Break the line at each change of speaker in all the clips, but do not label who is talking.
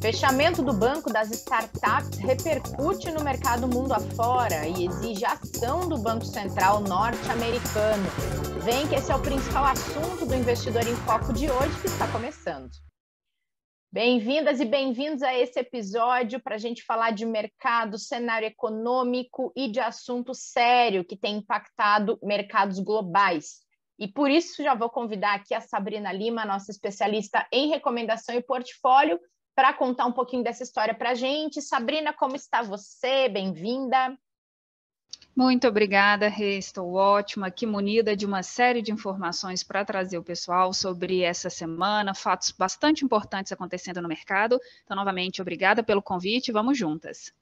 Fechamento do banco das startups repercute no mercado mundo afora e exige ação do Banco Central norte-americano. Vem que esse é o principal assunto do Investidor em Foco de hoje, que está começando. Bem-vindas e bem-vindos a esse episódio para a gente falar de mercado, cenário econômico e de assunto sério que tem impactado mercados globais. E por isso já vou convidar aqui a Sabrina Lima, nossa especialista em recomendação e portfólio, para contar um pouquinho dessa história para a gente. Sabrina, como está você? Bem-vinda.
Muito obrigada, Rê. Estou ótima, aqui munida de uma série de informações para trazer o pessoal sobre essa semana, fatos bastante importantes acontecendo no mercado. Então, novamente, obrigada pelo convite. Vamos juntas.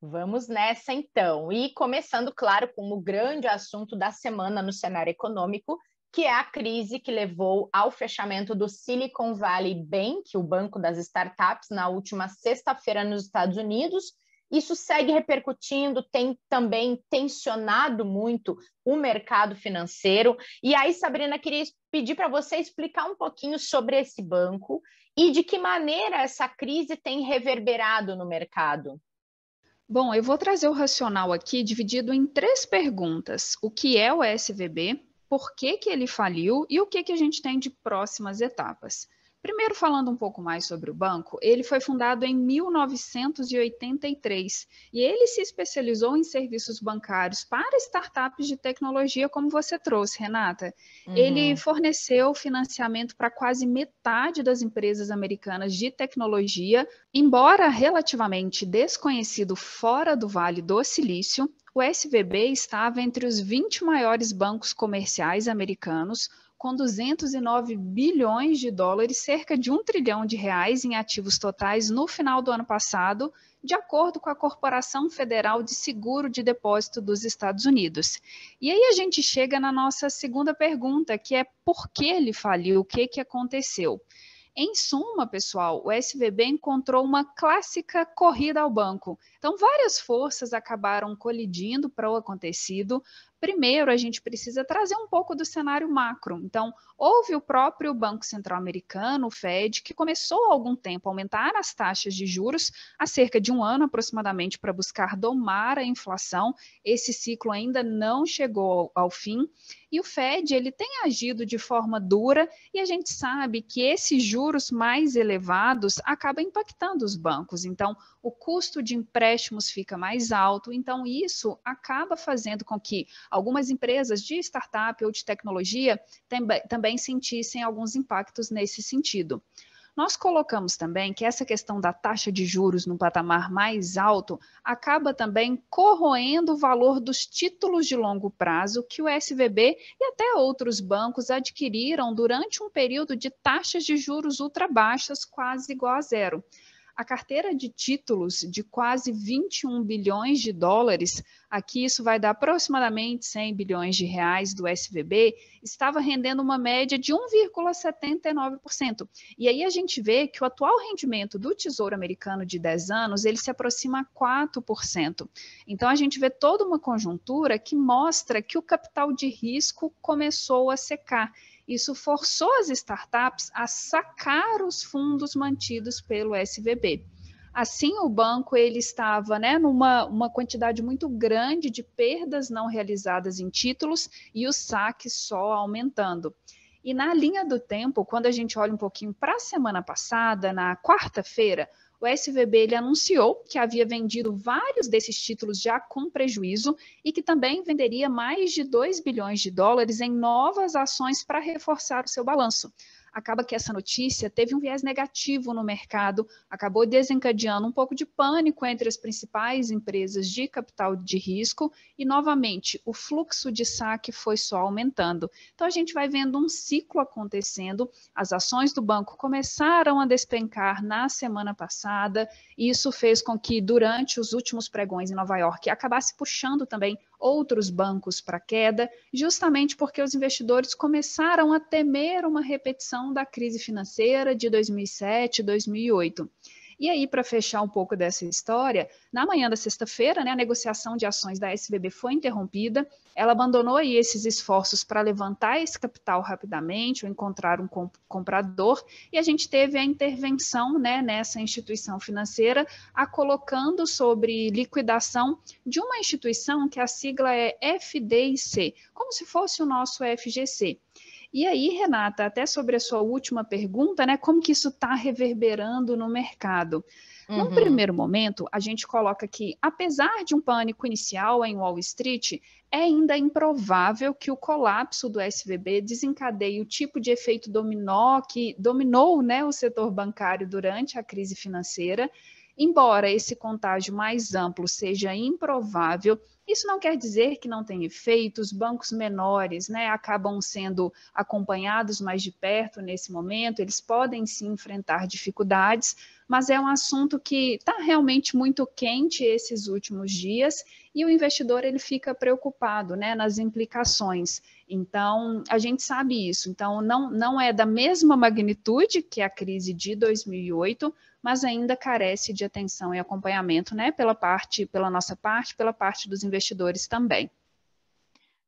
Vamos nessa então. E começando, claro, com o grande assunto da semana no cenário econômico, que é a crise que levou ao fechamento do Silicon Valley Bank, o banco das startups, na última sexta-feira nos Estados Unidos. Isso segue repercutindo, tem também tensionado muito o mercado financeiro. E aí, Sabrina, queria pedir para você explicar um pouquinho sobre esse banco e de que maneira essa crise tem reverberado no mercado.
Bom, eu vou trazer o racional aqui dividido em três perguntas: o que é o SVB, por que, que ele faliu e o que, que a gente tem de próximas etapas. Primeiro, falando um pouco mais sobre o banco, ele foi fundado em 1983 e ele se especializou em serviços bancários para startups de tecnologia, como você trouxe, Renata. Uhum. Ele forneceu financiamento para quase metade das empresas americanas de tecnologia, embora relativamente desconhecido fora do Vale do Silício. O SVB estava entre os 20 maiores bancos comerciais americanos, com 209 bilhões de dólares, cerca de um trilhão de reais em ativos totais no final do ano passado, de acordo com a Corporação Federal de Seguro de Depósito dos Estados Unidos. E aí a gente chega na nossa segunda pergunta, que é por que ele faliu, o que, que aconteceu? Em suma, pessoal, o SVB encontrou uma clássica corrida ao banco. Então, várias forças acabaram colidindo para o acontecido, Primeiro, a gente precisa trazer um pouco do cenário macro. Então, houve o próprio Banco Central Americano, o Fed, que começou há algum tempo a aumentar as taxas de juros, há cerca de um ano aproximadamente, para buscar domar a inflação. Esse ciclo ainda não chegou ao fim. E o Fed ele tem agido de forma dura e a gente sabe que esses juros mais elevados acabam impactando os bancos. Então, o custo de empréstimos fica mais alto. Então, isso acaba fazendo com que algumas empresas de startup ou de tecnologia também, sentissem alguns impactos nesse sentido. Nós colocamos também que essa questão da taxa de juros no patamar mais alto acaba também corroendo o valor dos títulos de longo prazo que o SVB e até outros bancos adquiriram durante um período de taxas de juros ultra baixas, quase igual a zero a carteira de títulos de quase 21 bilhões de dólares, aqui isso vai dar aproximadamente 100 bilhões de reais do SVB, estava rendendo uma média de 1,79%. E aí a gente vê que o atual rendimento do Tesouro Americano de 10 anos, ele se aproxima a 4%. Então a gente vê toda uma conjuntura que mostra que o capital de risco começou a secar isso forçou as startups a sacar os fundos mantidos pelo SVB. Assim, o banco ele estava né, numa uma quantidade muito grande de perdas não realizadas em títulos e o saque só aumentando. E na linha do tempo, quando a gente olha um pouquinho para a semana passada, na quarta-feira, o SVB ele anunciou que havia vendido vários desses títulos já com prejuízo e que também venderia mais de 2 bilhões de dólares em novas ações para reforçar o seu balanço acaba que essa notícia teve um viés negativo no mercado, acabou desencadeando um pouco de pânico entre as principais empresas de capital de risco e, novamente, o fluxo de saque foi só aumentando. Então, a gente vai vendo um ciclo acontecendo, as ações do banco começaram a despencar na semana passada, e isso fez com que, durante os últimos pregões em Nova York, acabasse puxando também outros bancos para queda, justamente porque os investidores começaram a temer uma repetição da crise financeira de 2007 2008. E aí, para fechar um pouco dessa história, na manhã da sexta-feira, né, a negociação de ações da SBB foi interrompida. Ela abandonou aí esses esforços para levantar esse capital rapidamente ou encontrar um comp comprador, e a gente teve a intervenção né, nessa instituição financeira, a colocando sobre liquidação de uma instituição que a sigla é FDIC, como se fosse o nosso FGC. E aí, Renata, até sobre a sua última pergunta, né? Como que isso está reverberando no mercado? Uhum. Num primeiro momento, a gente coloca que, apesar de um pânico inicial em Wall Street, é ainda improvável que o colapso do SVB desencadeie o tipo de efeito dominó que dominou né, o setor bancário durante a crise financeira. Embora esse contágio mais amplo seja improvável, isso não quer dizer que não tem efeitos, bancos menores né, acabam sendo acompanhados mais de perto nesse momento, eles podem se enfrentar dificuldades, mas é um assunto que está realmente muito quente esses últimos dias e o investidor ele fica preocupado né, nas implicações. Então, a gente sabe isso. Então, não, não é da mesma magnitude que a crise de 2008, mas ainda carece de atenção e acompanhamento, né, pela parte, pela nossa parte, pela parte dos investidores também.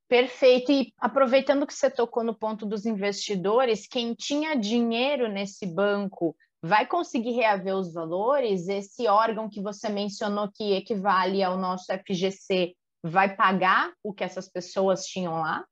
Perfeito. E aproveitando que você tocou no ponto dos investidores, quem tinha dinheiro nesse banco vai conseguir reaver os valores? Esse órgão que você mencionou que equivale ao nosso FGC vai pagar o que essas pessoas tinham lá?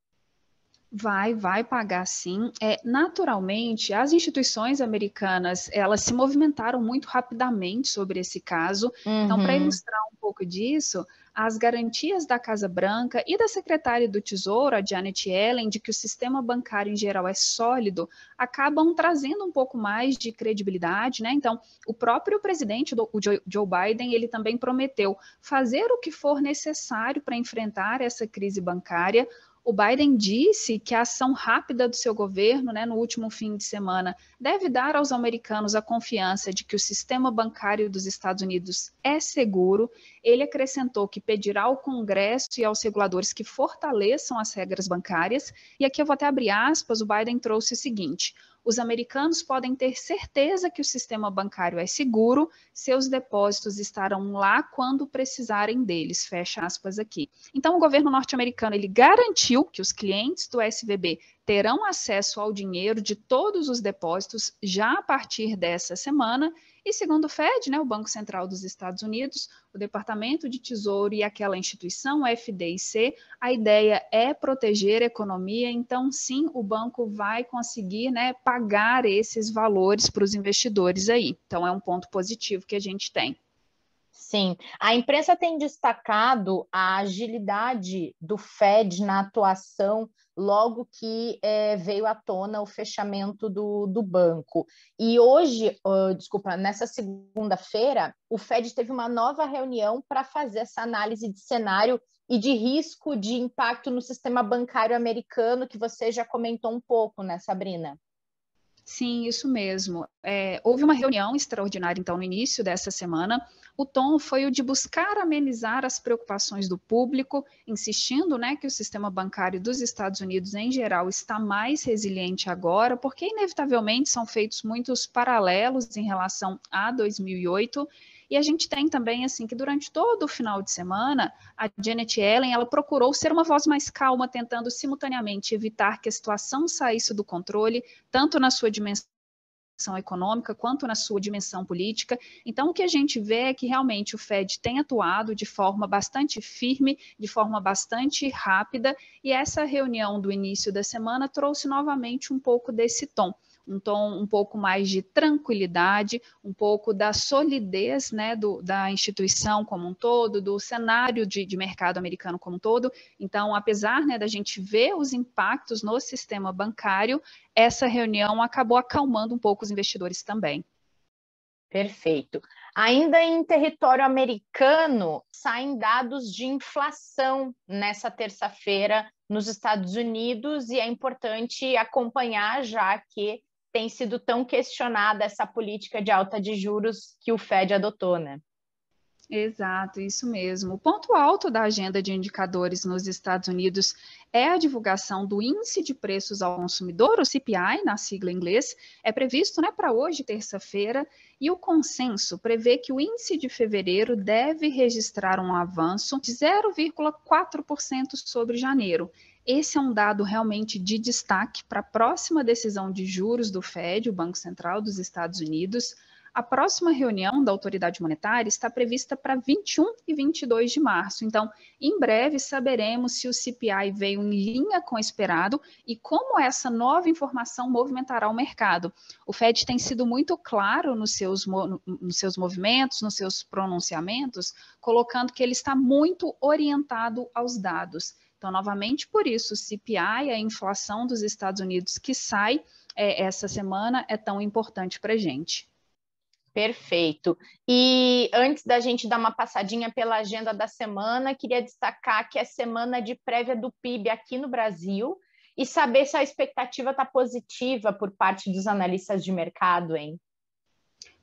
Vai, vai pagar sim. É, naturalmente, as instituições americanas elas se movimentaram muito rapidamente sobre esse caso. Uhum. Então, para ilustrar um pouco disso, as garantias da Casa Branca e da secretária do Tesouro, a Janet Yellen, de que o sistema bancário em geral é sólido, acabam trazendo um pouco mais de credibilidade, né? Então, o próprio presidente, o Joe Biden, ele também prometeu fazer o que for necessário para enfrentar essa crise bancária o Biden disse que a ação rápida do seu governo, né, no último fim de semana, deve dar aos americanos a confiança de que o sistema bancário dos Estados Unidos é seguro. Ele acrescentou que pedirá ao Congresso e aos reguladores que fortaleçam as regras bancárias. E aqui eu vou até abrir aspas: o Biden trouxe o seguinte os americanos podem ter certeza que o sistema bancário é seguro, seus depósitos estarão lá quando precisarem deles, fecha aspas aqui. Então, o governo norte-americano ele garantiu que os clientes do SVB terão acesso ao dinheiro de todos os depósitos já a partir dessa semana e segundo o Fed, né, o Banco Central dos Estados Unidos, o Departamento de Tesouro e aquela instituição, FDIC, a ideia é proteger a economia, então sim, o banco vai conseguir né, pagar esses valores para os investidores aí. Então é um ponto positivo que a gente tem.
Sim, a imprensa tem destacado a agilidade do Fed na atuação logo que é, veio à tona o fechamento do, do banco. E hoje, uh, desculpa, nessa segunda-feira, o Fed teve uma nova reunião para fazer essa análise de cenário e de risco de impacto no sistema bancário americano, que você já comentou um pouco, né, Sabrina?
Sim, isso mesmo. É, houve uma reunião extraordinária, então, no início dessa semana. O tom foi o de buscar amenizar as preocupações do público, insistindo né, que o sistema bancário dos Estados Unidos, em geral, está mais resiliente agora, porque, inevitavelmente, são feitos muitos paralelos em relação a 2008 e a gente tem também, assim, que durante todo o final de semana, a Janet Yellen, ela procurou ser uma voz mais calma, tentando simultaneamente evitar que a situação saísse do controle, tanto na sua dimensão econômica quanto na sua dimensão política. Então, o que a gente vê é que realmente o Fed tem atuado de forma bastante firme, de forma bastante rápida, e essa reunião do início da semana trouxe novamente um pouco desse tom um tom um pouco mais de tranquilidade, um pouco da solidez né, do, da instituição como um todo, do cenário de, de, mercado americano como um todo. Então, apesar né, da gente ver os impactos no sistema bancário, essa reunião acabou acalmando um pouco os investidores também.
Perfeito. Ainda em território americano, saem dados de inflação nessa terça-feira nos Estados Unidos e é importante acompanhar, já que tem sido tão questionada essa política de alta de juros que o Fed adotou, né?
Exato, isso mesmo. O ponto alto da agenda de indicadores nos Estados Unidos é a divulgação do Índice de Preços ao Consumidor, o CPI, na sigla em inglês. É previsto né, para hoje, terça-feira, e o consenso prevê que o índice de fevereiro deve registrar um avanço de 0,4% sobre janeiro. Esse é um dado realmente de destaque para a próxima decisão de juros do Fed, o Banco Central dos Estados Unidos. A próxima reunião da autoridade monetária está prevista para 21 e 22 de março. Então, em breve saberemos se o CPI veio em linha com o esperado e como essa nova informação movimentará o mercado. O Fed tem sido muito claro nos seus, nos seus movimentos, nos seus pronunciamentos, colocando que ele está muito orientado aos dados. Então, novamente, por isso, o CPI, a inflação dos Estados Unidos que sai é, essa semana, é tão importante para a gente.
Perfeito. E antes da gente dar uma passadinha pela agenda da semana, queria destacar que é semana de prévia do PIB aqui no Brasil e saber se a expectativa está positiva por parte dos analistas de mercado, hein?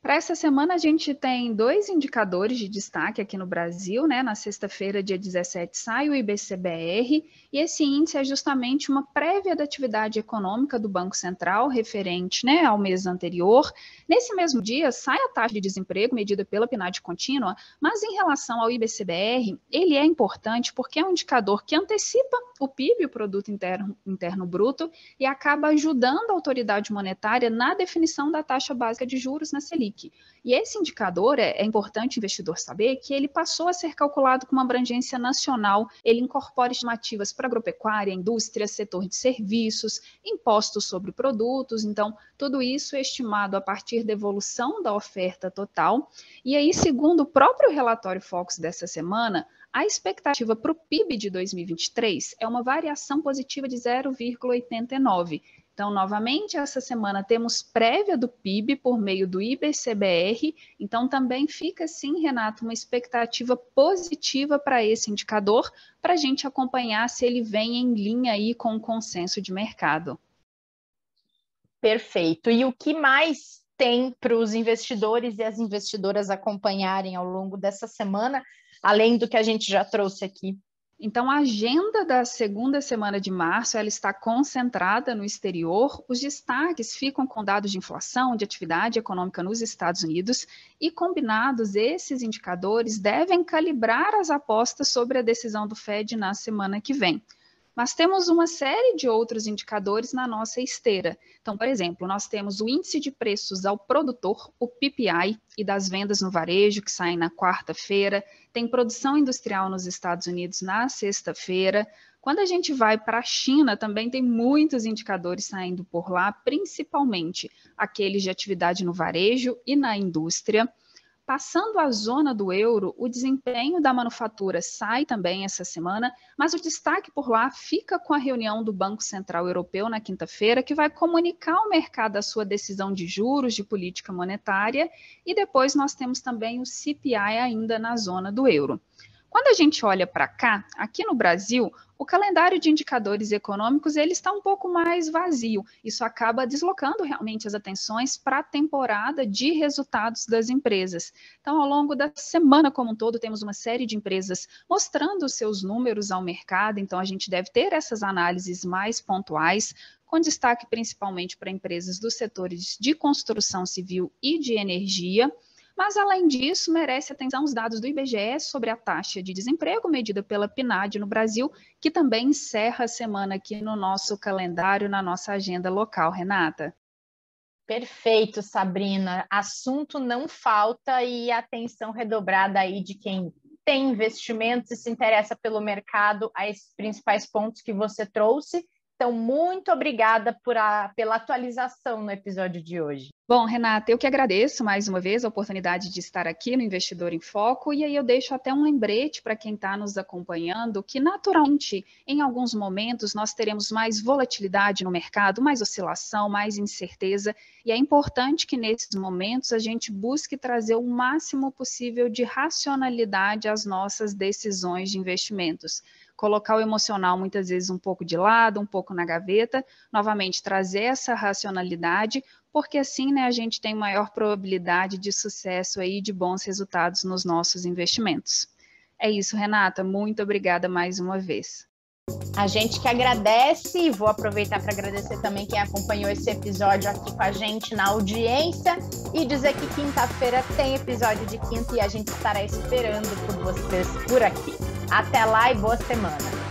Para essa semana, a gente tem dois indicadores de destaque aqui no Brasil, né? Na sexta-feira, dia 17, sai o IBCBR, e esse índice é justamente uma prévia da atividade econômica do Banco Central, referente né, ao mês anterior. Nesse mesmo dia, sai a taxa de desemprego medida pela PNAD contínua, mas em relação ao IBCBR, ele é importante porque é um indicador que antecipa o PIB, o Produto Interno, Interno Bruto, e acaba ajudando a autoridade monetária na definição da taxa básica de juros na Selic. E esse indicador, é, é importante o investidor saber que ele passou a ser calculado com uma abrangência nacional, ele incorpora estimativas para agropecuária, indústria, setor de serviços, impostos sobre produtos, então tudo isso é estimado a partir da evolução da oferta total. E aí, segundo o próprio relatório Focus dessa semana, a expectativa para o PIB de 2023 é uma variação positiva de 0,89. Então, novamente, essa semana temos prévia do PIB por meio do IBCBR. Então, também fica, sim, Renato, uma expectativa positiva para esse indicador, para a gente acompanhar se ele vem em linha aí com o consenso de mercado.
Perfeito. E o que mais tem para os investidores e as investidoras acompanharem ao longo dessa semana? além do que a gente já trouxe aqui.
Então, a agenda da segunda semana de março ela está concentrada no exterior. Os destaques ficam com dados de inflação, de atividade econômica nos Estados Unidos, e combinados, esses indicadores devem calibrar as apostas sobre a decisão do Fed na semana que vem. Mas temos uma série de outros indicadores na nossa esteira. Então, por exemplo, nós temos o índice de preços ao produtor, o PPI, e das vendas no varejo, que saem na quarta-feira. Tem produção industrial nos Estados Unidos na sexta-feira. Quando a gente vai para a China, também tem muitos indicadores saindo por lá, principalmente aqueles de atividade no varejo e na indústria. Passando a zona do euro, o desempenho da manufatura sai também essa semana, mas o destaque por lá fica com a reunião do Banco Central Europeu na quinta-feira, que vai comunicar ao mercado a sua decisão de juros de política monetária, e depois nós temos também o CPI ainda na zona do euro. Quando a gente olha para cá, aqui no Brasil, o calendário de indicadores econômicos ele está um pouco mais vazio. Isso acaba deslocando realmente as atenções para a temporada de resultados das empresas. Então, ao longo da semana como um todo, temos uma série de empresas mostrando seus números ao mercado. Então, a gente deve ter essas análises mais pontuais, com destaque principalmente para empresas dos setores de construção civil e de energia. Mas, além disso, merece atenção os dados do IBGE sobre a taxa de desemprego medida pela PNAD no Brasil, que também encerra a semana aqui no nosso calendário, na nossa agenda local. Renata.
Perfeito, Sabrina. Assunto não falta e atenção redobrada aí de quem tem investimentos e se interessa pelo mercado a esses principais pontos que você trouxe. Então, muito obrigada a, pela atualização no episódio de hoje.
Bom, Renata, eu que agradeço mais uma vez a oportunidade de estar aqui no Investidor em Foco, e aí eu deixo até um lembrete para quem está nos acompanhando que, naturalmente, em alguns momentos nós teremos mais volatilidade no mercado, mais oscilação, mais incerteza, e é importante que nesses momentos a gente busque trazer o máximo possível de racionalidade às nossas decisões de investimentos. Colocar o emocional muitas vezes um pouco de lado, um pouco na gaveta, novamente trazer essa racionalidade, porque assim né, a gente tem maior probabilidade de sucesso aí, de bons resultados nos nossos investimentos. É isso, Renata. Muito obrigada mais uma vez.
A gente que agradece e vou aproveitar para agradecer também quem acompanhou esse episódio aqui com a gente na audiência e dizer que quinta-feira tem episódio de quinta e a gente estará esperando por vocês por aqui. Até lá e boa semana.